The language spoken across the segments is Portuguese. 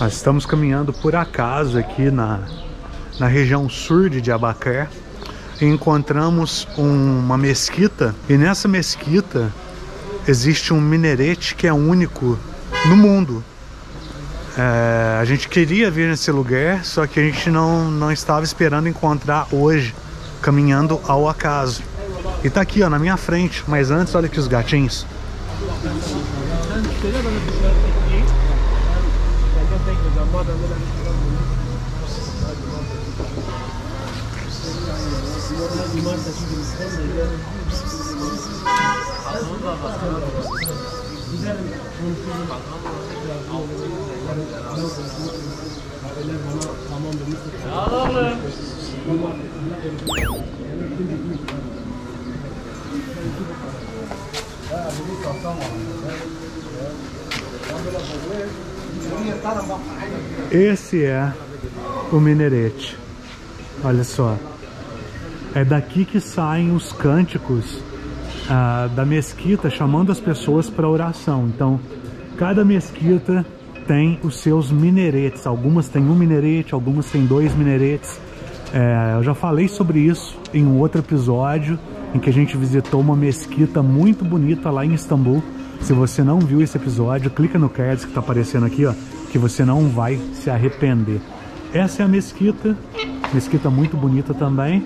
Nós estamos caminhando por acaso aqui na, na região sul de Diabacar e encontramos um, uma mesquita e nessa mesquita existe um minerete que é único no mundo. É, a gente queria vir nesse lugar, só que a gente não, não estava esperando encontrar hoje, caminhando ao acaso. E tá aqui, ó, na minha frente. Mas antes, olha aqui os gatinhos. Ya bunu kaptan var. Ya böyle bakıyor. Esse é o minerete. Olha só. É daqui que saem os cânticos ah, da mesquita chamando as pessoas para oração. Então, cada mesquita tem os seus mineretes. Algumas têm um minerete, algumas têm dois mineretes. É, eu já falei sobre isso em um outro episódio em que a gente visitou uma mesquita muito bonita lá em Istambul. Se você não viu esse episódio, clica no cards que está aparecendo aqui, ó, que você não vai se arrepender. Essa é a mesquita, mesquita muito bonita também,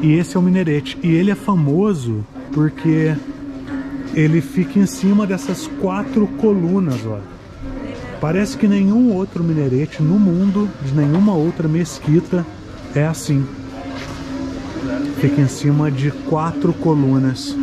e esse é o minerete. E ele é famoso porque ele fica em cima dessas quatro colunas, ó. Parece que nenhum outro minerete no mundo, de nenhuma outra mesquita, é assim. Fica em cima de quatro colunas.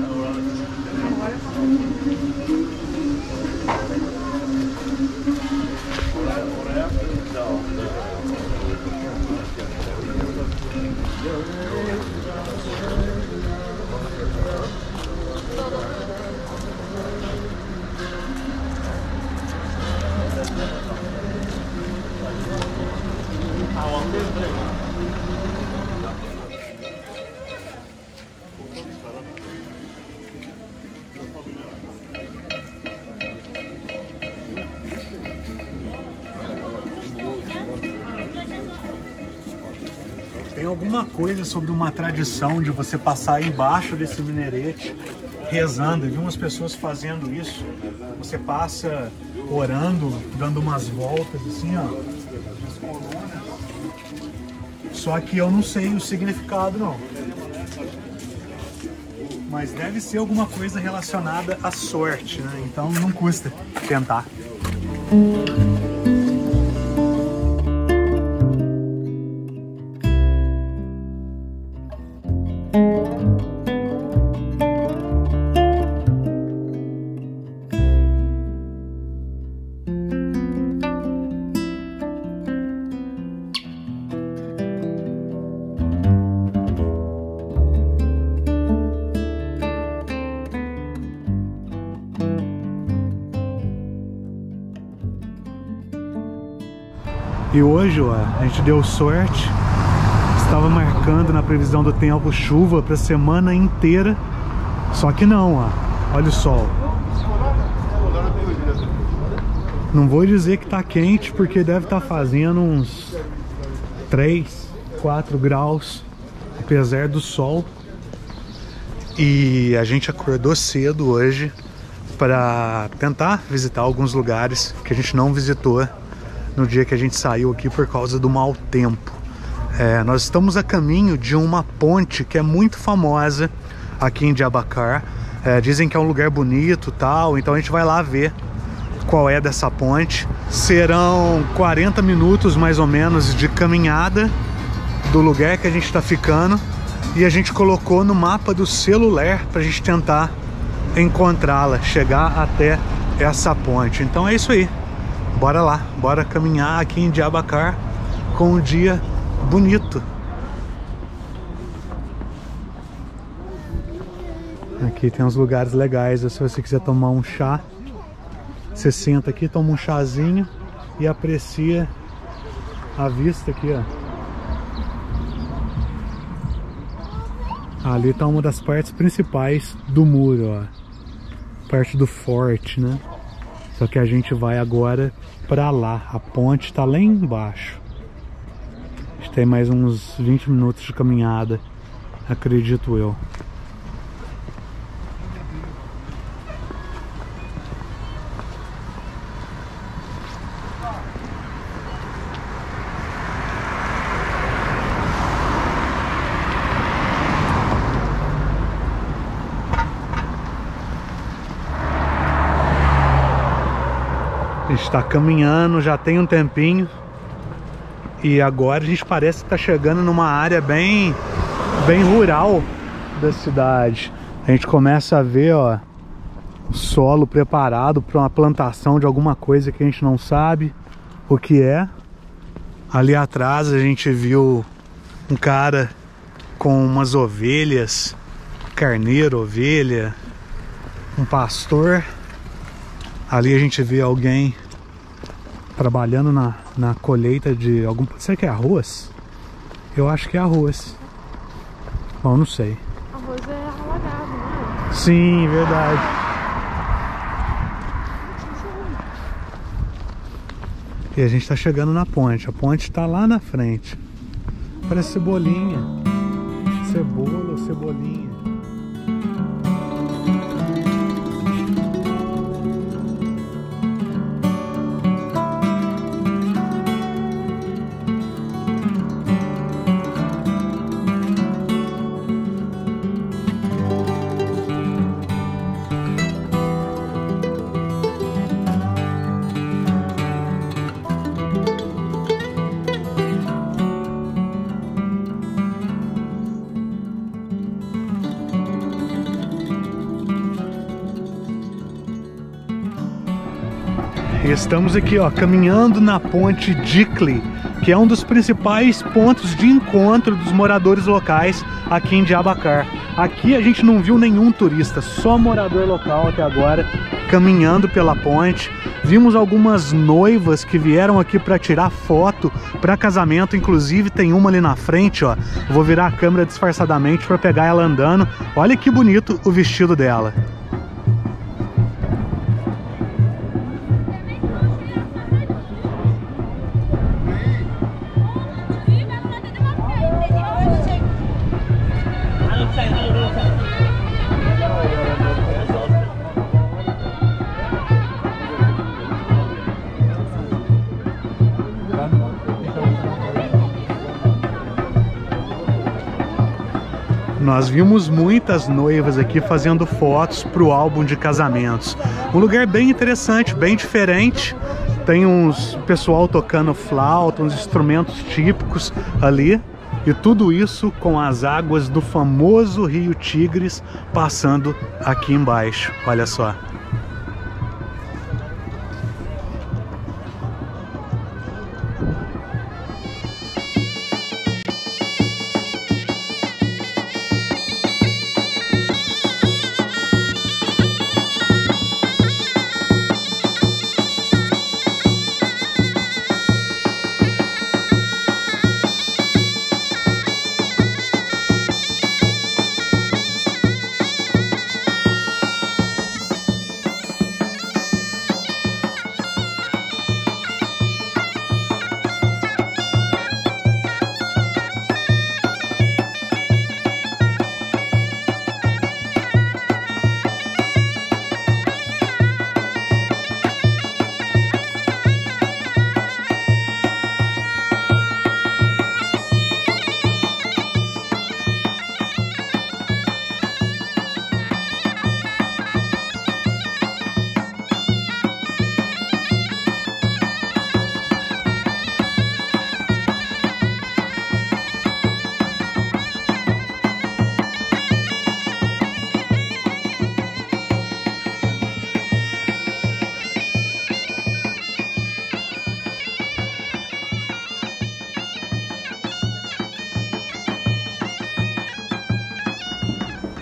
Alguma coisa sobre uma tradição de você passar embaixo desse minerete rezando. Eu vi umas pessoas fazendo isso. Você passa orando, dando umas voltas assim, ó. Só que eu não sei o significado não. Mas deve ser alguma coisa relacionada à sorte, né? Então não custa tentar. E hoje, ó, a gente deu sorte. Estava marcando na previsão do tempo chuva para semana inteira. Só que não, ó. Olha o sol. Não vou dizer que tá quente, porque deve estar tá fazendo uns 3, 4 graus, apesar do sol. E a gente acordou cedo hoje para tentar visitar alguns lugares que a gente não visitou no dia que a gente saiu aqui por causa do mau tempo. É, nós estamos a caminho de uma ponte que é muito famosa aqui em Diabacar. É, dizem que é um lugar bonito tal, então a gente vai lá ver qual é dessa ponte. Serão 40 minutos mais ou menos de caminhada do lugar que a gente está ficando e a gente colocou no mapa do celular para a gente tentar encontrá-la, chegar até essa ponte. Então é isso aí bora lá, bora caminhar aqui em Diabacar com um dia bonito. Aqui tem uns lugares legais, se você quiser tomar um chá, você senta aqui, toma um chazinho e aprecia a vista aqui, ó. Ali está uma das partes principais do muro, ó. Parte do forte, né? Só que a gente vai agora para lá. A ponte está lá embaixo. A gente tem mais uns 20 minutos de caminhada, acredito eu. Está caminhando, já tem um tempinho. E agora a gente parece que está chegando numa área bem, bem rural da cidade. A gente começa a ver ó, o solo preparado para uma plantação de alguma coisa que a gente não sabe o que é. Ali atrás a gente viu um cara com umas ovelhas, carneiro, ovelha, um pastor. Ali a gente vê alguém trabalhando na, na colheita de algum... Será que é arroz? Eu acho que é arroz. Bom, não sei. Arroz é alagado, não é? Sim, verdade. E a gente tá chegando na ponte. A ponte tá lá na frente. Parece cebolinha. Cebola cebolinha. Estamos aqui, ó, caminhando na ponte Dickley, que é um dos principais pontos de encontro dos moradores locais aqui em Diabacar. Aqui a gente não viu nenhum turista, só morador local até agora, caminhando pela ponte. Vimos algumas noivas que vieram aqui para tirar foto para casamento, inclusive tem uma ali na frente, ó. Vou virar a câmera disfarçadamente para pegar ela andando. Olha que bonito o vestido dela. Nós vimos muitas noivas aqui fazendo fotos para o álbum de casamentos. Um lugar bem interessante, bem diferente. Tem uns pessoal tocando flauta, uns instrumentos típicos ali. E tudo isso com as águas do famoso Rio Tigres passando aqui embaixo. Olha só.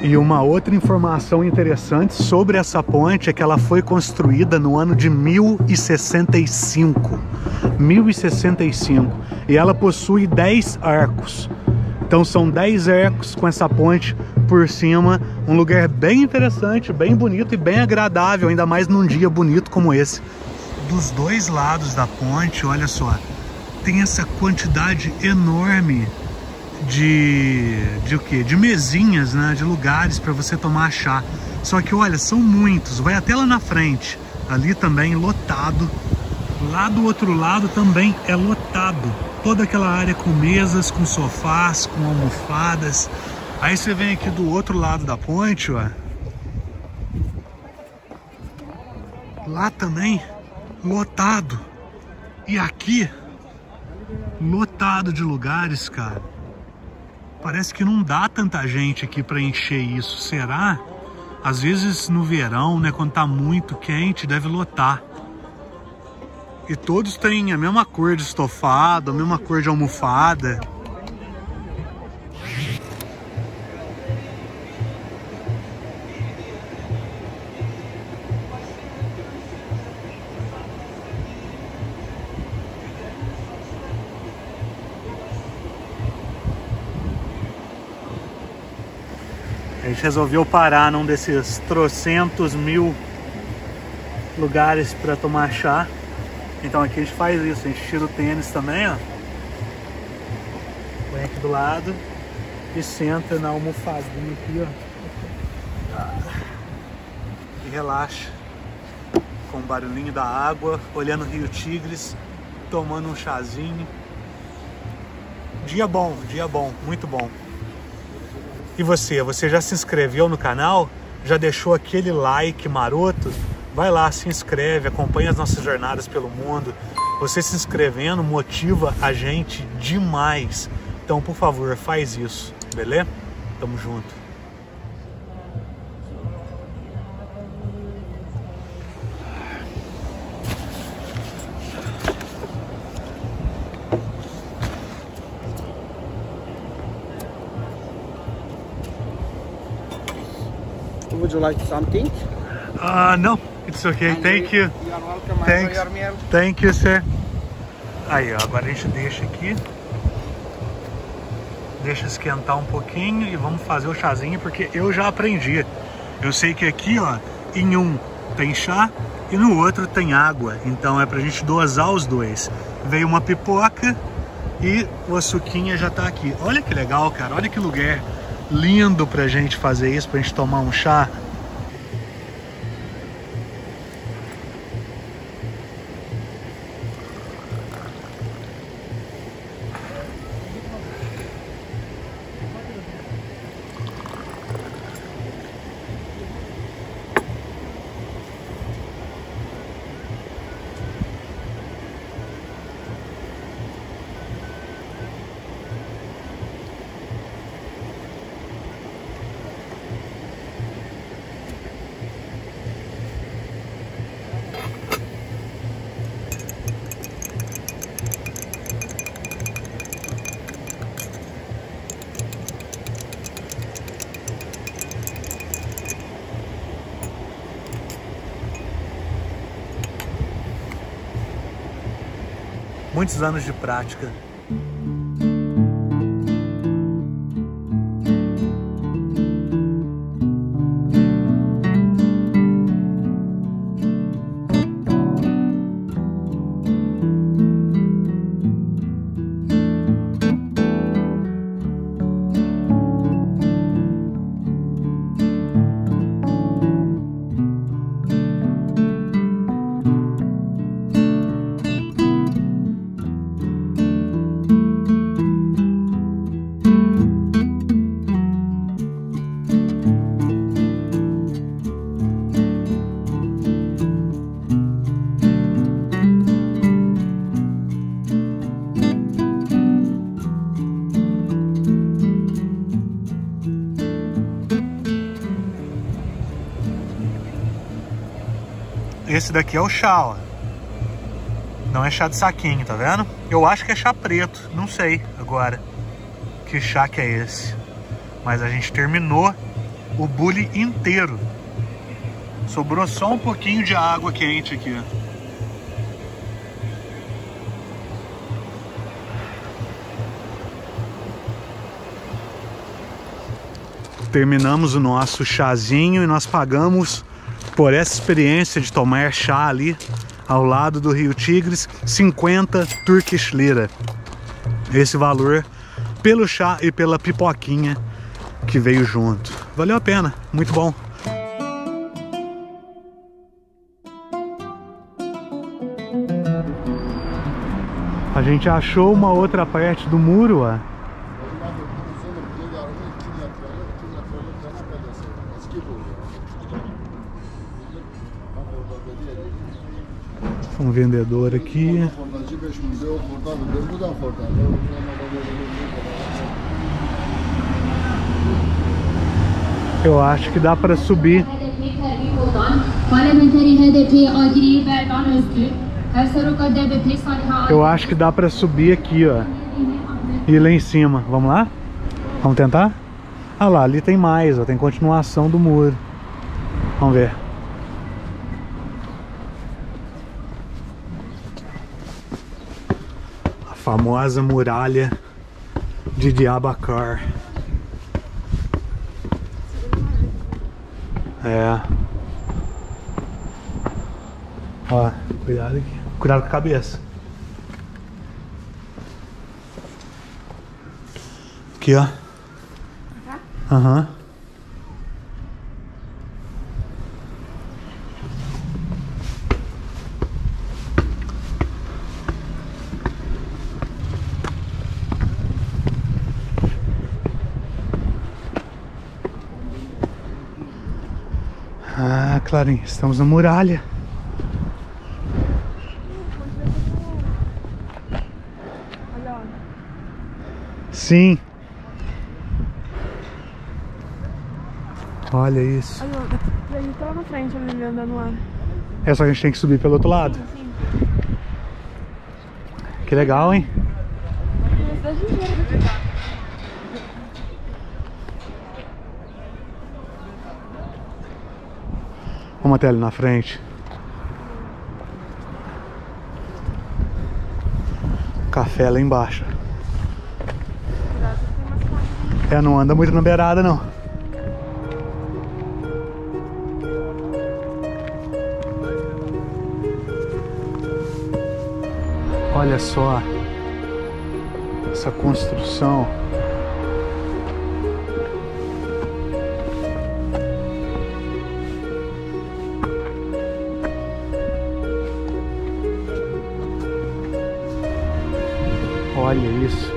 E uma outra informação interessante sobre essa ponte é que ela foi construída no ano de 1065. 1065. E ela possui 10 arcos. Então são 10 ecos com essa ponte por cima, um lugar bem interessante, bem bonito e bem agradável, ainda mais num dia bonito como esse. Dos dois lados da ponte, olha só, tem essa quantidade enorme de de o que? De mesinhas, né? De lugares para você tomar chá. Só que olha, são muitos. Vai até lá na frente. Ali também lotado. Lá do outro lado também é lotado. Toda aquela área com mesas, com sofás, com almofadas. Aí você vem aqui do outro lado da ponte, ó. Lá também lotado. E aqui lotado de lugares, cara. Parece que não dá tanta gente aqui para encher isso. Será? Às vezes no verão, né, quando tá muito quente, deve lotar. E todos têm a mesma cor de estofado, a mesma cor de almofada. A gente resolveu parar num desses trocentos mil lugares para tomar chá. Então aqui a gente faz isso, a gente tira o tênis também, ó. Põe aqui do lado e senta na almofadinha aqui, ó. E relaxa com o barulhinho da água, olhando o Rio Tigres, tomando um chazinho. Dia bom, dia bom, muito bom. E você, você já se inscreveu no canal? Já deixou aquele like maroto? Vai lá, se inscreve, acompanha as nossas jornadas pelo mundo. Você se inscrevendo motiva a gente demais. Então, por favor, faz isso, beleza? Tamo junto. Would you like something? Uh, no, it's okay. And Thank you. You are welcome. Thanks. Thank you, sir. Aí, ó, agora a gente deixa aqui. Deixa esquentar um pouquinho e vamos fazer o chazinho, porque eu já aprendi. Eu sei que aqui, ó, em um tem chá e no outro tem água. Então é pra gente dosar os dois. Veio uma pipoca e o açuquinha já tá aqui. Olha que legal, cara. Olha que lugar lindo pra gente fazer isso, pra gente tomar um chá. Muitos anos de prática. Daqui é o chá, ó. Não é chá de saquinho, tá vendo? Eu acho que é chá preto, não sei agora que chá que é esse. Mas a gente terminou o bule inteiro. Sobrou só um pouquinho de água quente aqui. Terminamos o nosso chazinho e nós pagamos por essa experiência de tomar chá ali ao lado do Rio Tigres, 50 Turkish Lira. Esse valor pelo chá e pela pipoquinha que veio junto. Valeu a pena, muito bom. A gente achou uma outra parte do muro, ó. Um vendedor aqui. Eu acho que dá para subir. Eu acho que dá para subir aqui, ó. E lá em cima. Vamos lá? Vamos tentar? Ah lá, ali tem mais, ó. Tem continuação do muro. Vamos ver. Famosa muralha de Diabacar. É. Ó, cuidado aqui. Cuidado com a cabeça. Aqui, ó. Aham. Uhum. Clarim, estamos na muralha. Sim. Olha isso. Olha, ele tá na frente, ele andando lá. É só que a gente tem que subir pelo outro lado. Sim. Que legal, hein? Vamos até ali na frente. Café lá embaixo. É, não anda muito na beirada não. Olha só essa construção. Olha isso.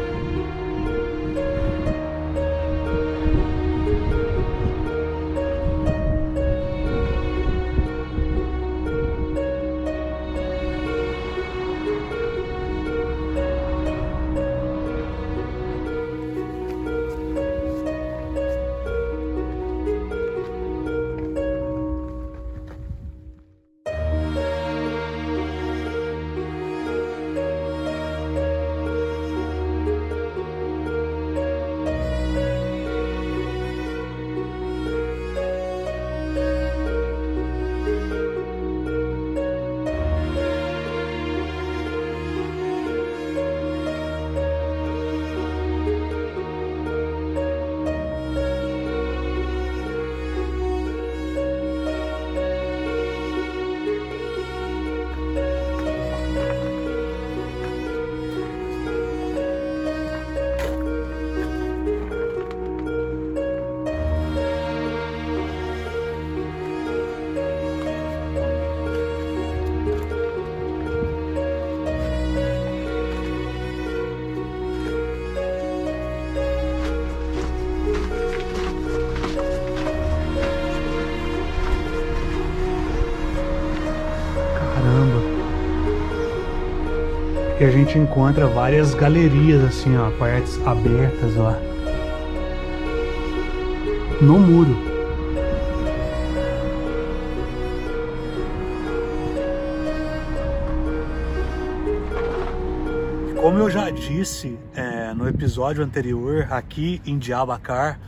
A gente encontra várias galerias assim, ó, partes abertas, ó. No muro. Como eu já disse é, no episódio anterior, aqui em Diabacar,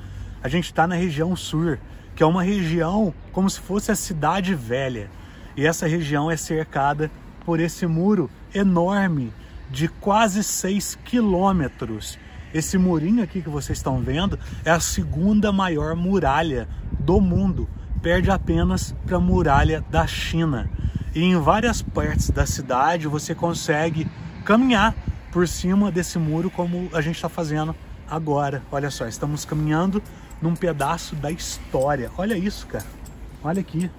a gente está na região sul, que é uma região como se fosse a cidade velha. E essa região é cercada por esse muro enorme de quase 6 quilômetros. Esse murinho aqui que vocês estão vendo é a segunda maior muralha do mundo. Perde apenas para a muralha da China. E em várias partes da cidade você consegue caminhar por cima desse muro como a gente está fazendo agora. Olha só, estamos caminhando num pedaço da história. Olha isso, cara. Olha aqui.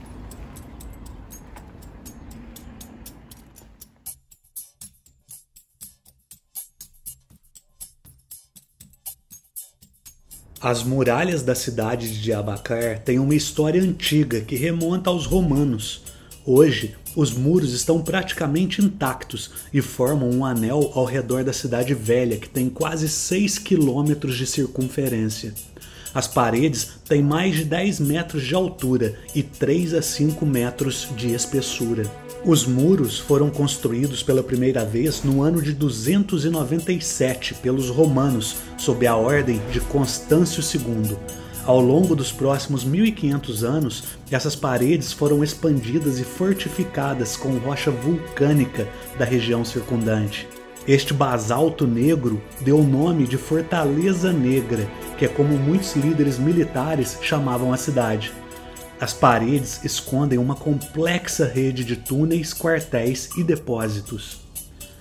As muralhas da cidade de Abacar têm uma história antiga que remonta aos romanos. Hoje, os muros estão praticamente intactos e formam um anel ao redor da cidade velha, que tem quase 6 quilômetros de circunferência. As paredes têm mais de 10 metros de altura e 3 a 5 metros de espessura. Os muros foram construídos pela primeira vez no ano de 297 pelos romanos, sob a ordem de Constâncio II. Ao longo dos próximos 1500 anos, essas paredes foram expandidas e fortificadas com rocha vulcânica da região circundante. Este basalto negro deu o nome de Fortaleza Negra, que é como muitos líderes militares chamavam a cidade. As paredes escondem uma complexa rede de túneis, quartéis e depósitos.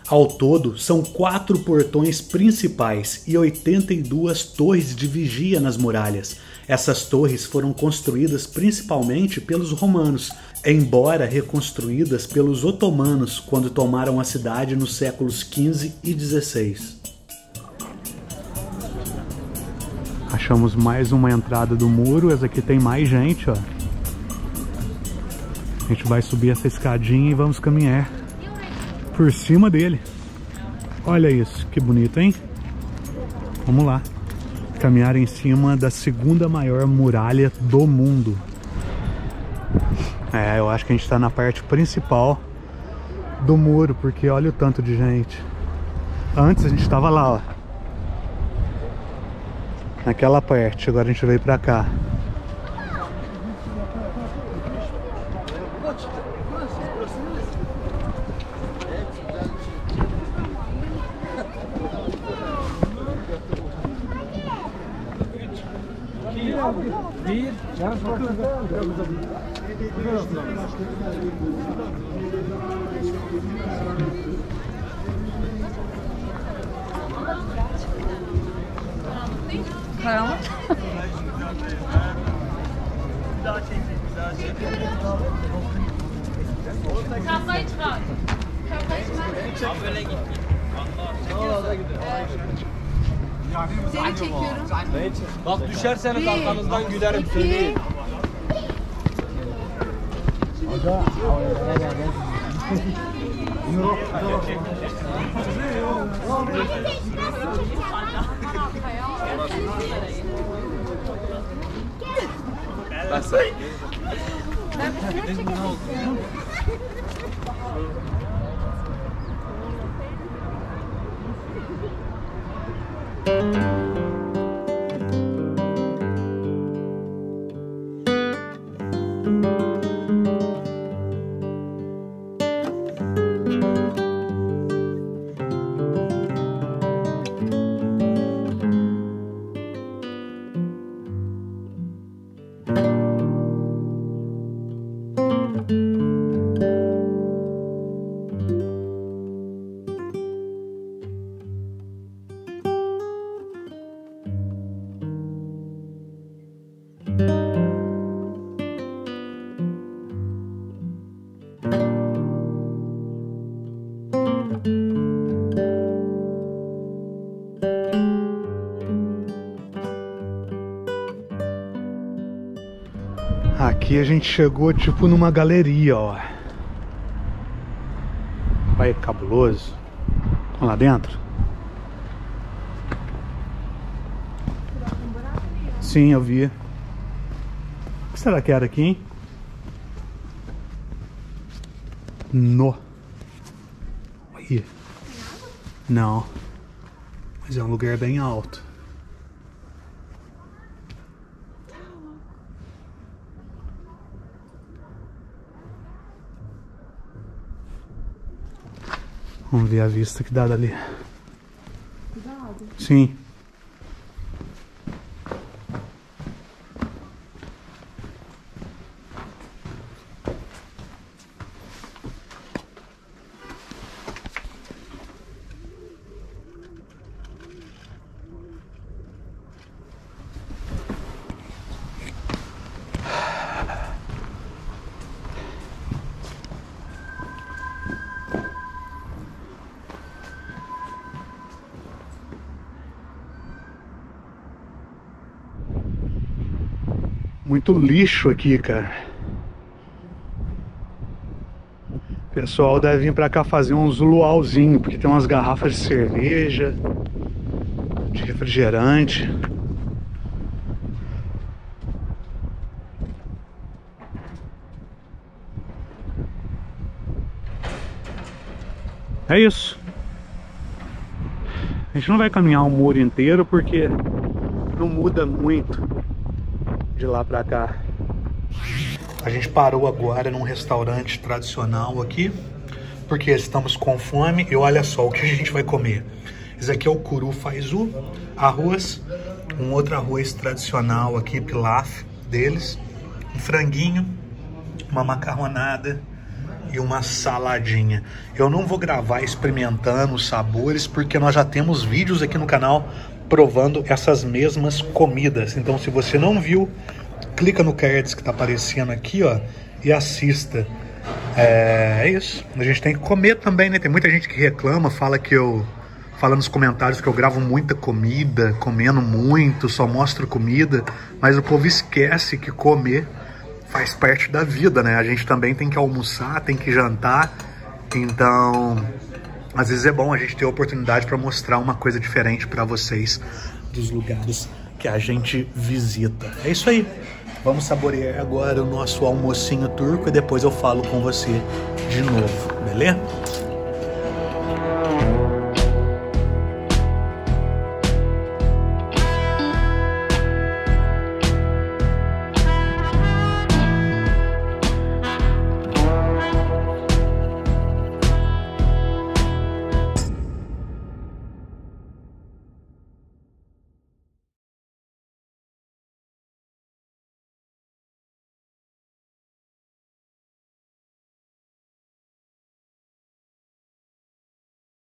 Ao todo, são quatro portões principais e 82 torres de vigia nas muralhas. Essas torres foram construídas principalmente pelos romanos, embora reconstruídas pelos otomanos quando tomaram a cidade nos séculos 15 e 16. Achamos mais uma entrada do muro, essa aqui tem mais gente, ó. A gente vai subir essa escadinha e vamos caminhar por cima dele. Olha isso, que bonito, hein? Vamos lá. Caminhar em cima da segunda maior muralha do mundo. É, eu acho que a gente está na parte principal do muro, porque olha o tanto de gente. Antes a gente estava lá, ó. Naquela parte, agora a gente veio pra cá. Değil. Yani bakın. Karanlık. Bir daha çekin, bir daha çekin. Kavga içme. Kavga içme. Böyle git. Allah. Allah. Seni çekiyorum. Bak düşerseniz arkanızdan gülerim söyleyeyim. Ben sen. Ben bu sene çekebilirim. Aqui a gente chegou tipo numa galeria, ó. Que cabuloso. Vamos lá dentro? Sim, eu vi. O que será que era aqui, hein? No. Aí. Não. Mas é um lugar bem alto. Vamos ver a vista que dá dali. Sim. Muito lixo aqui, cara. O pessoal deve vir pra cá fazer uns luauzinho, porque tem umas garrafas de cerveja, de refrigerante. É isso. A gente não vai caminhar o muro inteiro porque não muda muito de lá pra cá. A gente parou agora num restaurante tradicional aqui, porque estamos com fome e olha só o que a gente vai comer. Esse aqui é o curu faizu, arroz, um outro arroz tradicional aqui, pilaf deles, um franguinho, uma macarronada e uma saladinha. Eu não vou gravar experimentando os sabores, porque nós já temos vídeos aqui no canal provando essas mesmas comidas. Então se você não viu, clica no cards que está aparecendo aqui, ó, e assista. É, é, isso. A gente tem que comer também, né? Tem muita gente que reclama, fala que eu fala nos comentários que eu gravo muita comida, comendo muito, só mostro comida, mas o povo esquece que comer faz parte da vida, né? A gente também tem que almoçar, tem que jantar, então às vezes é bom a gente ter a oportunidade para mostrar uma coisa diferente para vocês dos lugares que a gente visita. É isso aí. Vamos saborear agora o nosso almocinho turco e depois eu falo com você de novo, beleza?